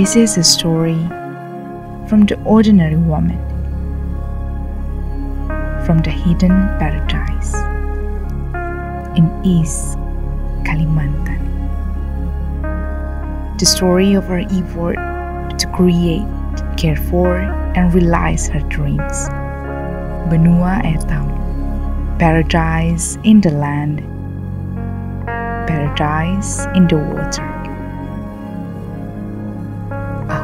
This is a story from the ordinary woman, from the hidden paradise in East Kalimantan. The story of her effort to create, care for, and realize her dreams. Benua Etam, paradise in the land, paradise in the water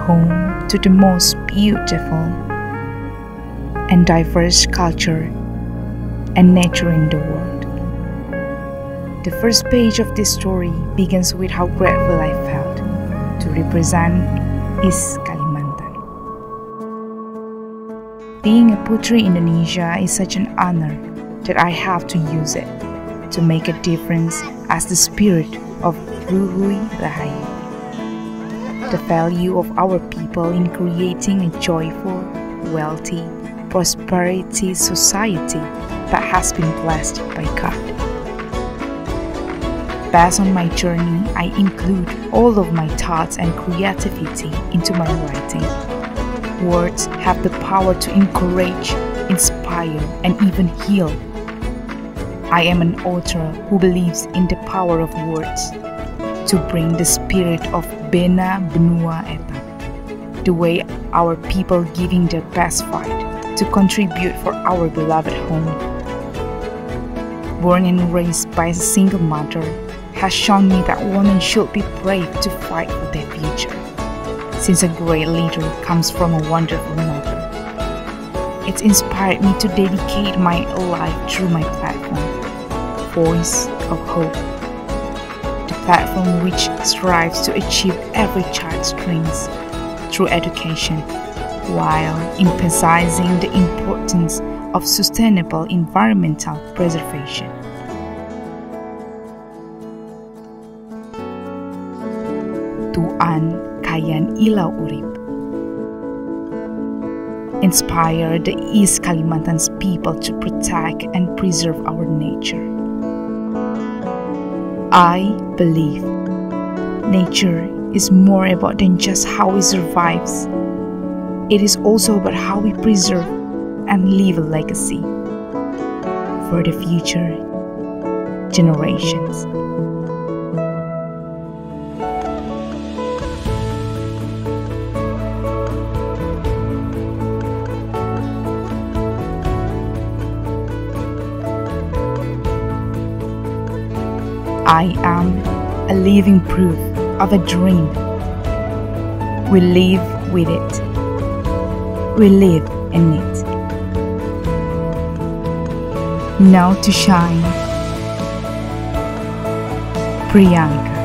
home to the most beautiful and diverse culture and nature in the world. The first page of this story begins with how grateful I felt to represent East Kalimantan. Being a Puteri Indonesia is such an honor that I have to use it to make a difference as the spirit of Ruhui Rahayu the value of our people in creating a joyful, wealthy, prosperity society that has been blessed by God. Based on my journey, I include all of my thoughts and creativity into my writing. Words have the power to encourage, inspire, and even heal. I am an author who believes in the power of words to bring the spirit of Bena Benua Etam, the way our people giving their best fight to contribute for our beloved home. Born and raised by a single mother, has shown me that women should be brave to fight for their future, since a great leader comes from a wonderful mother. It's inspired me to dedicate my life through my platform, Voice of Hope platform which strives to achieve every child's dreams through education, while emphasizing the importance of sustainable environmental preservation. Tuan Kayan Ilau Urip Inspire the East Kalimantan's people to protect and preserve our nature. I believe nature is more about than just how it survives. It is also about how we preserve and leave a legacy for the future generations. I am a living proof of a dream. We live with it. We live in it. Now to shine. Priyanka.